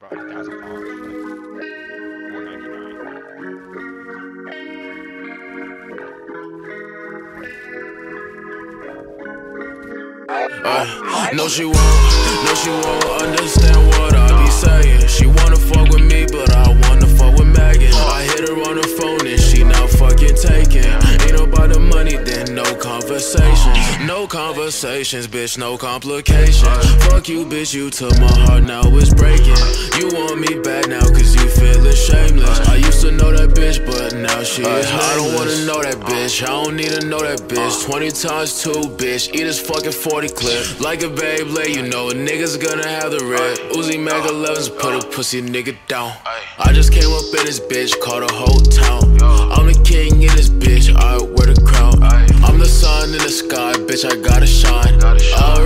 about a thousand dollars no, she won't, no, she won't understand what I be saying. She wanna fuck with me, but I wanna fuck with Megan. I hit her on the phone and she now fucking taking. Ain't about the money, then no conversations. No conversations, bitch, no complications. Fuck you, bitch, you took my heart, now it's breaking. Know that bitch, but now she uh, is I don't wanna know that uh. bitch, I don't need to know that bitch. Uh. 20 times 2, bitch, eat this fucking 40 clip. Like a Beyblade, you know a nigga's gonna have the red. Uzi MAC-11s, put a pussy nigga down. I just came up in this bitch, called a whole town. I'm the king in this bitch, I wear the crown. I'm the sun in the sky, bitch, I gotta shine. I